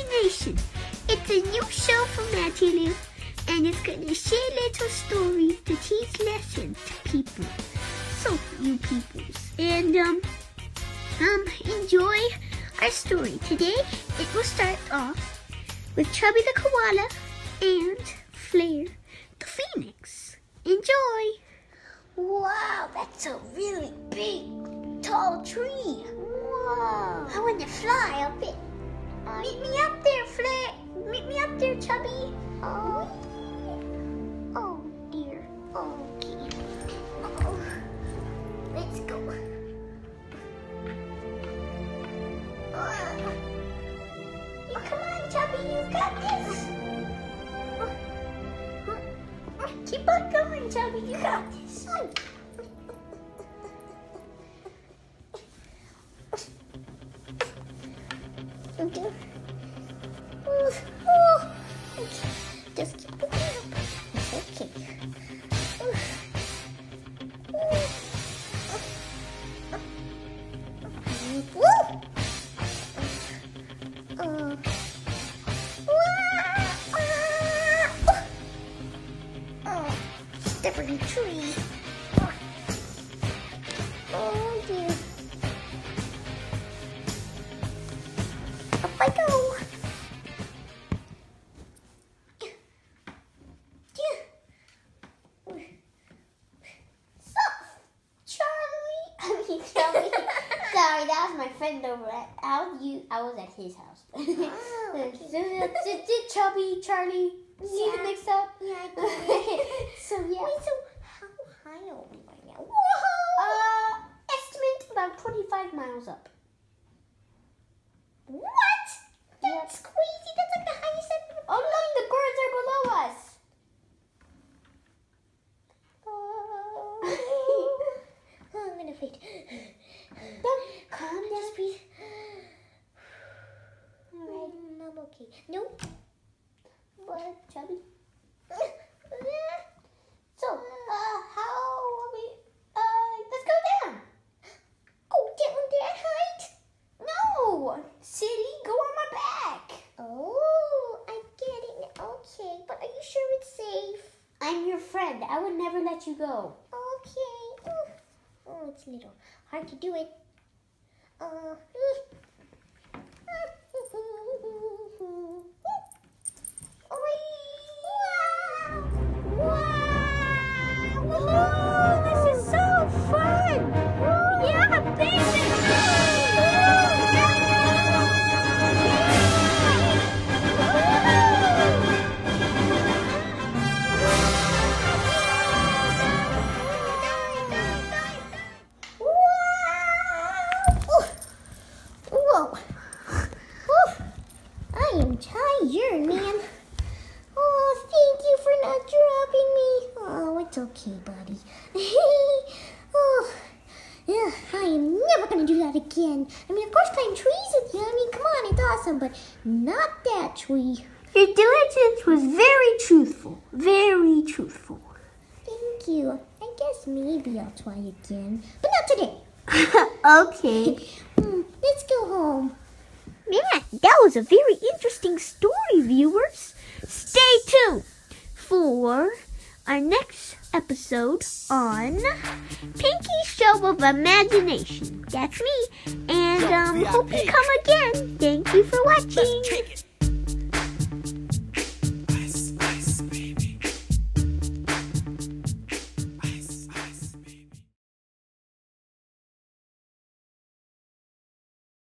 Imagination. It's a new show from Matthew and it's going to share little stories to teach lessons to people. So, you peoples. And, um, um, enjoy our story. Today, it will start off with Chubby the Koala and Flair the Phoenix. Enjoy! Wow, that's a really big, tall tree. Whoa. I want to fly up it. Meet me up there, Flare. Meet me up there, Chubby. Oh, oh dear. Okay. Oh. Let's go. Ah. You come on, Chubby. You got this. Keep on going, Chubby. You got this. Okay. Ooh, ooh. Okay. Just keep going up. Okay. Uh. Wah! Ah! Oh, slippery tree. Oh dear. Up I go. So, Charlie. I. Sorry, that was my friend over at. I was, you, I was at his house. Oh, did Chubby, Charlie, see the Yeah. mix up? Yeah, I did. so, yeah. Wait, so how high are we right now? Uh, estimate about 25 miles up. What? That's crazy. That's like the highest I've ever Oh, look, the birds are below us. Oh, I'm gonna faint. Don't calm down. Just breathe. Alright. Mm, I'm okay. Nope. But, Chubby. So, uh, how are we? Uh, let's go down. Oh, down that height? No, silly, go on my back. Oh, I get it. Okay, but are you sure it's safe? I'm your friend. I would never let you go. Okay. It's a little hard to do it. Uh. Tired, man. Oh, thank you for not dropping me. Oh, it's okay, buddy. oh, yeah, I am never gonna do that again. I mean, of course, climb trees with you. I mean, come on, it's awesome, but not that tree. Your diligence was very truthful. Very truthful. Thank you. I guess maybe I'll try again, but not today. okay. Hmm, let's go home. Man, that was a very interesting story, viewers. Stay tuned for our next episode on Pinky's Show of Imagination. That's me. And um, hope you come again. Thank you for watching. Let's kick it.